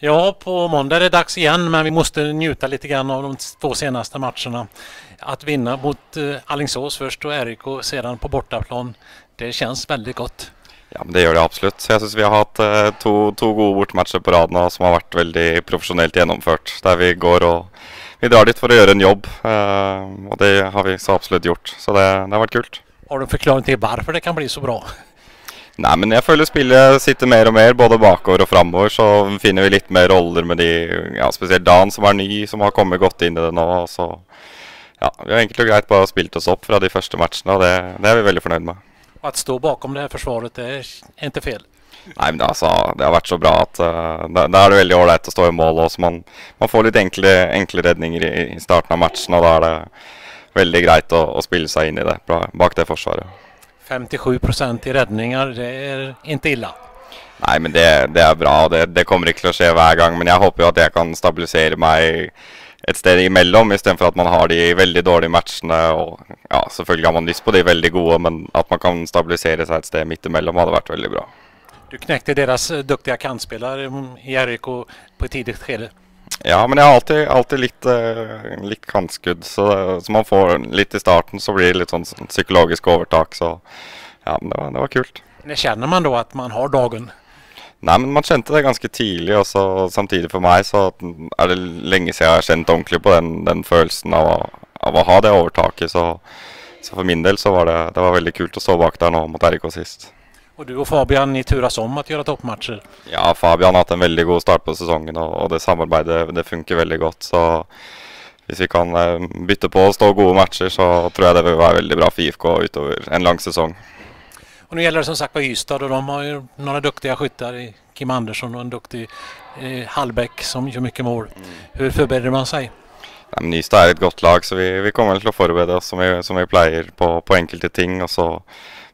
Ja, på måndag är det dags igen men vi måste njuta lite grann av de två senaste matcherna. Att vinna mot eh, Alingsås först och RIK sedan på bortaplan, det känns väldigt gott. Ja, men Det gjør det absolutt. Så Jeg syns vi har hatt eh, to, to gode bortematcher på rad som har vært veldig profesjonelt gjennomført. Der vi går og vi drar dit for å gjøre en jobb, eh, og det har vi så absolutt gjort. Så det, det har vært kult. Har du en förklaring till varför det kan bli så bra? Nei, men jeg føler spillet sitter mer og mer, både bakover og framover. Så finner vi litt mer roller med de, ja, spesielt Dan som er ny, som har kommet godt inn i det nå. og Så ja, vi har enkelt og greit bare spilt oss opp fra de første matchene, og det, det er vi veldig fornøyd med. Att stå bakom det här försvaret, det är inte fel. Nei, men det, altså, det har vært så bra at uh, da er det veldig ålreit å stå i mål. Også. Man, man får litt enkle, enkle redninger i, i starten av matchen, og da er det veldig greit å, å spille seg inn i det bra, bak det forsvaret. 57 procent i räddningar, det är inte illa. Nei, men det, det er bra, det, det kommer ikke til å skje hver gang. Men jeg håper jo at jeg kan stabilisere meg et sted imellom, istedenfor at man har de veldig dårlige matchene. Og ja, selvfølgelig har man lyst på de veldig gode, men at man kan stabilisere seg et sted midt imellom, hadde vært veldig bra. Du knäckte deras eh, duktiga kantspelare i RIK på ett tidigt skede. Ja, men jeg har alltid, alltid litt, uh, litt kantskudd, så, så man får litt i starten, så blir det litt sånn psykologisk overtak. Så ja, men det var, det var kult. När känner man då att man har dagen? Nei, men man kjente det ganske tidlig, og så samtidig for meg så er det lenge siden jeg har kjent ordentlig på den, den følelsen av av å ha det overtaket. Så, så for min del så var det, det var veldig kult å stå bak der nå mot RIK sist. Och du och Fabian, ni turas om att göra toppmatcher. Ja, Fabian har hatt en veldig god start på sesongen, og, og det samarbeidet det funker veldig godt. Så hvis vi kan eh, bytte på å stå gode matcher, så tror jeg det vil være veldig bra for IFK utover en lang sesong. Och nu gäller det som sagt var Ystad och de har ju några duktiga skyttar i Kim Andersson och en duktig eh, Hallbäck som gör mycket mål. Hur förbereder man sig? Nei, men Nystad er et godt lag, så vi, vi kommer å forberede oss som vi, som vi pleier på, på enkelte ting. Og så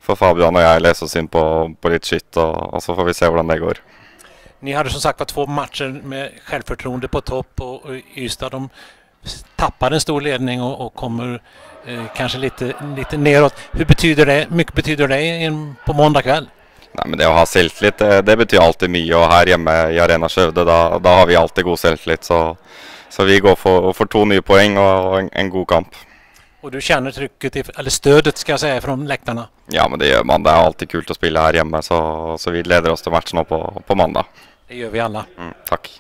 får Fabian og jeg lese oss inn på, på litt skytt, og, og så får vi se hvordan det går. Ni hade som sagt var två matcher med självförtroende på topp och, och Ystad de tappar en stor ledning och, och kommer eh, kanske lite, lite neråt. Hur betyder det, mycket betyder det in, på måndag kväll? Nei, men Det å ha selvtillit, det, det betyr alltid mye. Og her hjemme i Arena Skjøvde, da, da har vi alltid god selvtillit. Så, så vi går for, for to nye poeng og en, en god kamp. Och du känner trycket, eller stödet ska jag säga, från läktarna? Ja, men det gjør man. Det er alltid kult å spille her hjemme, så, så vi leder oss til matchen nå på, på mandag. Det gör vi alla. Mm, takk.